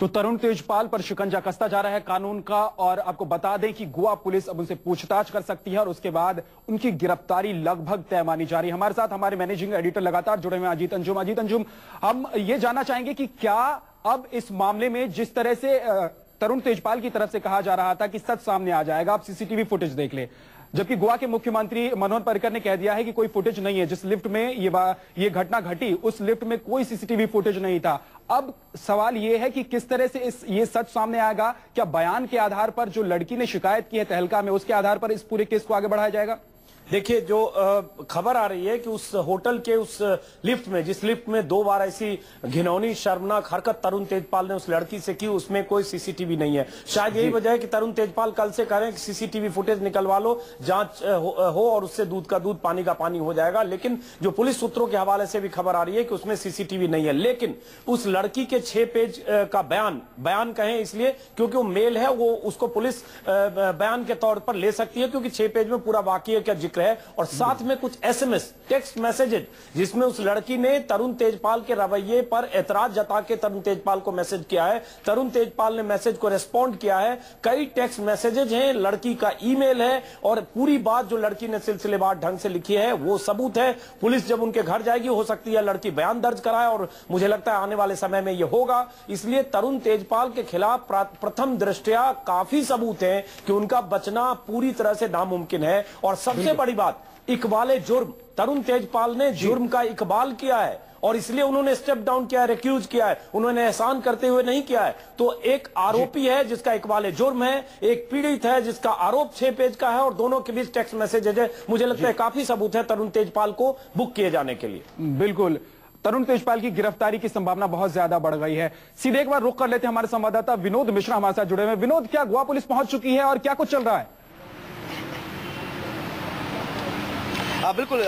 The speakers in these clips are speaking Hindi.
तो तरुण तेजपाल पर शिकंजा कसता जा रहा है कानून का और आपको बता दें कि गोवा पुलिस अब उनसे पूछताछ कर सकती है और उसके बाद उनकी गिरफ्तारी लगभग तय मानी जा रही है। हमारे साथ हमारे मैनेजिंग एडिटर लगातार जुड़े हुए अजीत अंजुम। अजीत अंजुम, हम ये जानना चाहेंगे कि क्या अब इस मामले में जिस तरह से तरुण तेजपाल की तरफ़ से कहा जा रहा था कि सच सामने आ जाएगा। आप सीसीटीवी फुटेज देख ले। जबकि गोवा के मुख्यमंत्री मनोहर पर्रिकर ने कह दिया है कि कोई फुटेज नहीं है। जिस लिफ्ट में ये ये घटना घटी, उस लिफ्ट में कोई सीसीटीवी फुटेज नहीं था। अब सवाल ये है कि किस तरह से इस, ये सच सामने आएगा? क्या बयान के आधार पर जो लड़की ने शिकायत की है तहलका में, उसके आधार पर इस पूरे केस को आगे बढ़ाया जाएगा? देखिए जो खबर आ रही है कि उस होटल के उस लिफ्ट में जिस लिफ्ट में दो बार ऐसी घिनौनी शर्मनाक हरकत तरुण तेजपाल ने उस लड़की से की उसमें कोई सीसीटीवी नहीं है। शायद यही वजह है कि तरुण तेजपाल कल से कह रहे हैं कि सीसीटीवी फुटेज निकलवा लो जाँच हो, और उससे दूध का दूध पानी का पानी हो जाएगा। लेकिन जो पुलिस सूत्रों के हवाले से भी खबर आ रही है कि उसमें सीसीटीवी नहीं है। लेकिन उस लड़की के छह पेज का बयान बयान कहें इसलिए क्योंकि वो मेल है वो उसको पुलिस बयान के तौर पर ले सकती है क्योंकि छह पेज में पूरा वाक्य का ज़िक्र है और साथ में कुछ एसएमएस टेक्स्ट मैसेजेज जिसमें उस लड़की ने तरुण तेजपाल के रवैये पर एतराज़ जता के तरुण तेजपाल को मैसेज किया है। तरुण तेजपाल ने मैसेज को रेस्पॉन्ड किया है। कई टेक्स्ट मैसेजेज हैं लड़की का ईमेल है और पूरी बात जो लड़की ने सिलसिलेवार ढंग से लिखी है वो सबूत है। पुलिस जब उनके घर जाएगी हो सकती है लड़की बयान दर्ज कराए और मुझे लगता है आने वाले समय में ये होगा। इसलिए तरुण तेजपाल के खिलाफ प्रथम दृष्टिया काफ़ी सबूत है कि उनका बचना पूरी तरह से नामुमकिन है और सबसे बड़ी बात। इकबाल जुर्म। तरुण तेजपाल ने जुर्म का इकबाल किया है और इसलिए उन्होंने स्टेप डाउन किया है रिक्यूज किया है। उन्होंने एहसान करते हुए नहीं किया है। तो एक आरोपी है जिसका इकबाल जुर्म है एक पीड़ित है जिसका आरोप छह पेज का है और दोनों के बीच टेक्स्ट मैसेज है। मुझे लगता है काफ़ी सबूत है तरुण तेजपाल को बुक किए जाने के लिए। बिल्कुल। तरुण तेजपाल की गिरफ्तारी की संभावना बहुत ज़्यादा बढ़ गई है। सीधे एक बार रुक कर लेते हैं हमारे संवाददाता विनोद मिश्रा हमारे साथ जुड़े हुए विनोद क्या गोवा पुलिस पहुँच चुकी है और क्या कुछ चल रहा है? बिल्कुल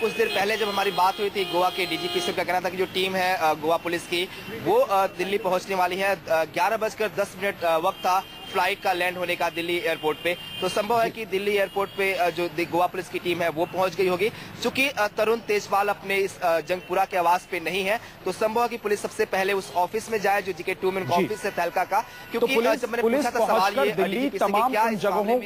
कुछ देर पहले जब हमारी बात हुई थी गोवा के डीजीपी से का कहना था कि जो टीम है गोवा पुलिस की वो दिल्ली पहुँचने वाली है। ग्यारह बजकर दस मिनट वक्त था फ़्लाइट का लैंड होने का दिल्ली एयरपोर्ट पे। तो संभव है कि दिल्ली एयरपोर्ट पे जो गोवा पुलिस की टीम है वो पहुँच गई होगी। चूँकि तरुण तेजपाल अपने इस जंगपुरा के आवास पे नहीं है तो संभव है कि पुलिस सबसे पहले उस ऑफ़िस में जाए जो जीके टू मिनट ऑफ़िस है तहलका का। क्योंकि तो पुलिस, जब मैंने पूछा था सवाल ये तमाम जगहों